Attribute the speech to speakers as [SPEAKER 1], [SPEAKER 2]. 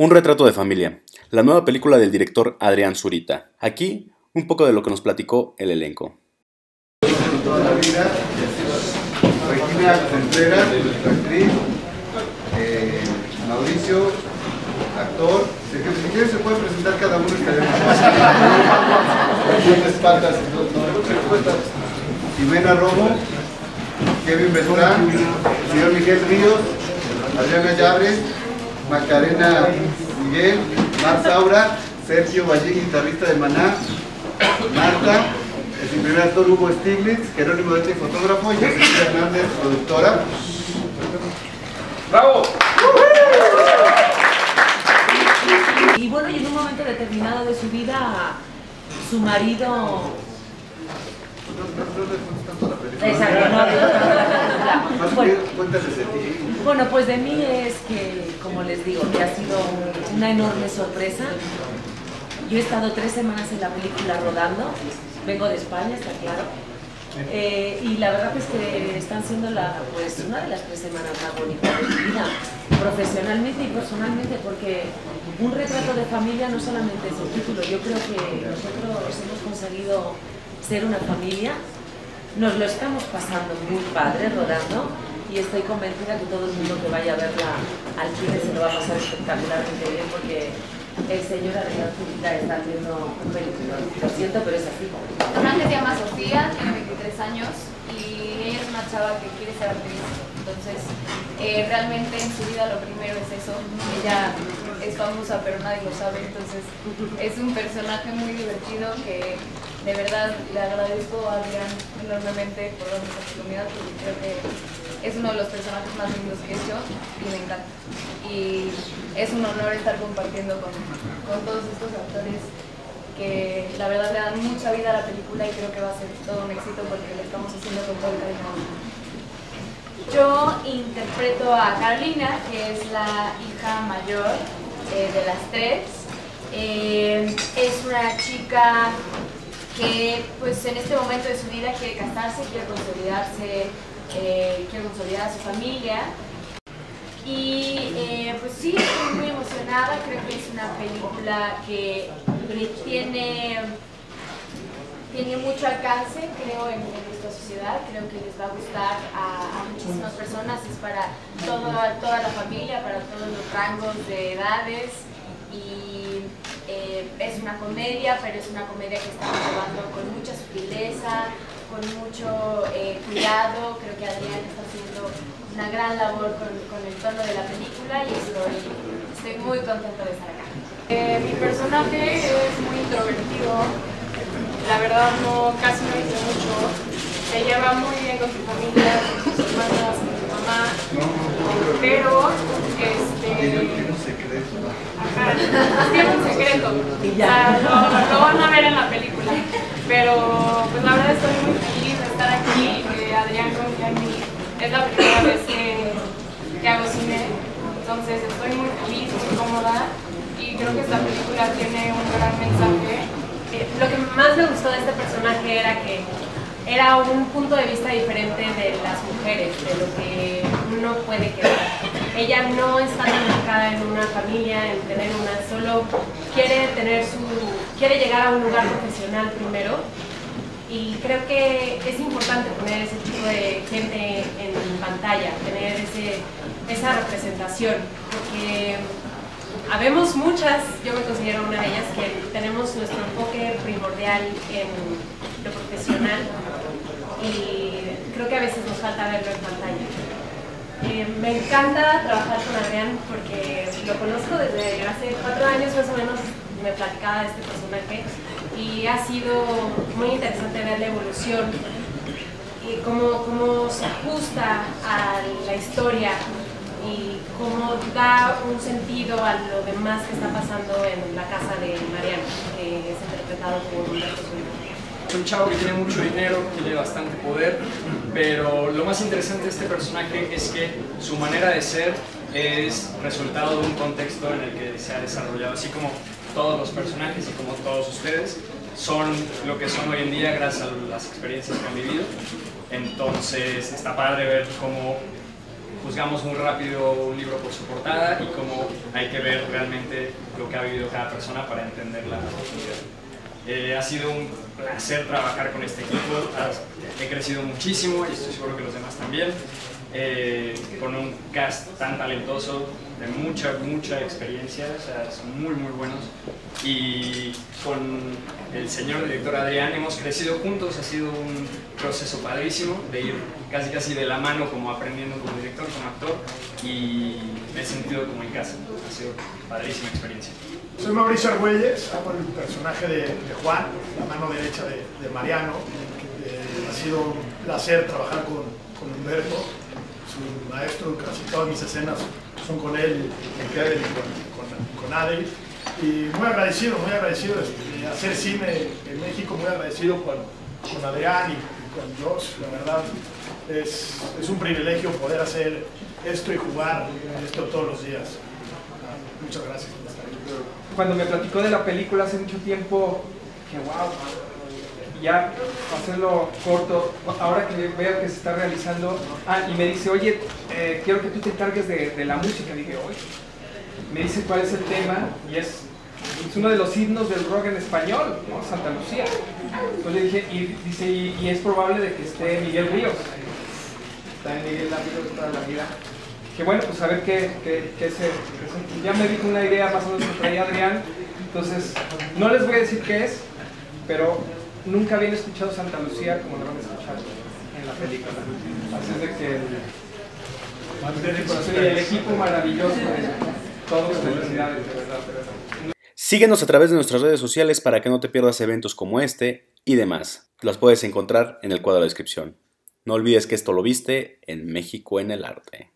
[SPEAKER 1] Un retrato de familia, la nueva película del director Adrián Zurita. Aquí, un poco de lo que nos platicó el elenco.
[SPEAKER 2] Toda la vida, Regina Contreras, actriz, eh, Mauricio, actor. Si, quieres se pueden presentar cada uno y. Jimena Romo, Kevin Beltrán, señor Miguel Ríos, Adriana Llabres, Macarena Miguel, Mar Saura, Sergio Valle, guitarrista de Maná, Marta, el primer actor Hugo Stiglitz, Jerónimo Dete, fotógrafo, y José Hernández, productora.
[SPEAKER 3] ¡Bravo!
[SPEAKER 4] Y bueno, y en un momento determinado de su vida, su marido Exacto, bueno, bueno, pues de mí es que, como les digo, que ha sido una enorme sorpresa. Yo he estado tres semanas en la película rodando, vengo de España, está claro. Eh, y la verdad es que están siendo la, pues, una de las tres semanas más bonitas de mi vida, profesionalmente y personalmente, porque un retrato de familia no solamente es el título, yo creo que nosotros hemos conseguido ser una familia, nos lo estamos pasando muy padre rodando y estoy convencida que todo el mundo que vaya a verla al cine se lo va a pasar espectacularmente bien porque el señor Adrián Zurita está haciendo un película. Lo siento, pero es así.
[SPEAKER 5] Personaje se llama Sofía, tiene 23 años y ella es una chava que quiere ser actriz. Entonces, eh, realmente en su vida lo primero es eso. Ella es famosa, pero nadie lo sabe. Entonces, es un personaje muy divertido que de verdad le agradezco a Adrián enormemente por darme esta oportunidad porque creo que es uno de los personajes más lindos que he hecho y me encanta. Y es un honor estar compartiendo con, con todos estos actores que la verdad le dan mucha vida a la película y creo que va a ser todo un éxito porque lo estamos haciendo con todo el cariño. Yo interpreto a Carolina, que es la hija mayor eh, de las tres. Eh, es una chica que pues en este momento de su vida quiere casarse, quiere consolidarse, eh, quiere consolidar a su familia. Y eh, pues sí, estoy muy emocionada, creo que es una película que tiene, tiene mucho alcance, creo, en, en nuestra sociedad, creo que les va a gustar a, a muchísimas personas, es para toda, toda la familia, para todos los rangos de edades. Y eh, es una comedia, pero es una comedia que estamos llevando con mucha sutileza, con mucho eh, cuidado. Creo que Adrián está haciendo una gran labor con, con el tono de la película y estoy, estoy muy contenta de estar acá.
[SPEAKER 6] Eh, mi personaje es muy introvertido, la verdad no, casi no dice mucho, se lleva muy bien con su familia, con sus hermanas, con su mamá, pero este,
[SPEAKER 2] Tiene un secreto.
[SPEAKER 6] ajá, tiene un secreto, o sea, lo, lo van a ver en la película, pero pues la verdad estoy muy feliz de estar aquí, Adrián confía en es la primera vez que, que hago cine, entonces estoy muy feliz, muy cómoda y creo que esta película tiene un gran mensaje.
[SPEAKER 7] Eh, lo que más me gustó de este personaje era que era un punto de vista diferente de las mujeres, de lo que uno puede querer. Ella no está tan enfocada en una familia, en tener una, solo quiere tener su, quiere llegar a un lugar profesional primero y creo que es importante poner ese tipo de gente en pantalla, tener ese, esa representación, porque habemos muchas, yo me considero una de ellas, que tenemos nuestro enfoque primordial en lo profesional y creo que a veces nos falta verlo en pantalla. Eh, me encanta trabajar con Adrián porque lo conozco desde hace cuatro años más o menos, me platicaba de este personaje y ha sido muy interesante ver la evolución y cómo, cómo se ajusta a la historia y cómo da un sentido a lo demás que está pasando en la casa de Mariano, que es interpretado por Humberto Zúñiga.
[SPEAKER 3] Es un chavo que tiene mucho dinero, tiene bastante poder, pero lo más interesante de este personaje es que su manera de ser es resultado de un contexto en el que se ha desarrollado, así como todos los personajes y como todos ustedes son lo que son hoy en día gracias a las experiencias que han vivido. Entonces está padre ver cómo juzgamos muy rápido un libro por su portada y cómo hay que ver realmente lo que ha vivido cada persona para entender la oportunidad. Eh, ha sido un placer trabajar con este equipo, he crecido muchísimo y estoy seguro que los demás también. Eh, con un cast tan talentoso, de mucha, mucha experiencia, son muy, muy buenos. Y con el señor director Adrián hemos crecido juntos, ha sido un proceso padrísimo de ir casi casi de la mano como aprendiendo como director, como actor y me he sentido como en casa, ha sido padrísima experiencia.
[SPEAKER 8] Soy Mauricio Argüelles, hago el personaje de, Juan, la mano derecha de, Mariano. ha sido un placer trabajar con, con Humberto, su maestro, casi todas mis escenas son con él, con, con, Adel. Y muy agradecido, muy agradecido de hacer cine en México, muy agradecido con, con Adrián y, con Josh, la verdad. Es, es, un privilegio poder hacer esto y jugar esto todos los días. Muchas gracias
[SPEAKER 9] Cuando me platicó de la película hace mucho tiempo, que wow, ya hacerlo corto, ahora que veo que se está realizando, ah, y me dice, oye, eh, quiero que tú te encargues de, la música, dije, oye, me dice cuál es el tema, y es, es uno de los himnos del rock en español, ¿no? Santa Lucía. Entonces le dije, y dice, y, es probable de que esté Miguel Ríos, está en Miguel Ríos toda la vida. Que bueno, pues a ver qué, qué, qué se, Ya me dijo una idea más o menos que traía Adrián, entonces no les voy a decir qué es, pero nunca habían escuchado Santa Lucía como lo van a escuchar en la película. Así es de que el, el equipo maravilloso, todos felicidades, de verdad, de verdad.
[SPEAKER 1] Síguenos a través de nuestras redes sociales para que no te pierdas eventos como este y demás. Las puedes encontrar en el cuadro de descripción. No olvides que esto lo viste en México en el arte.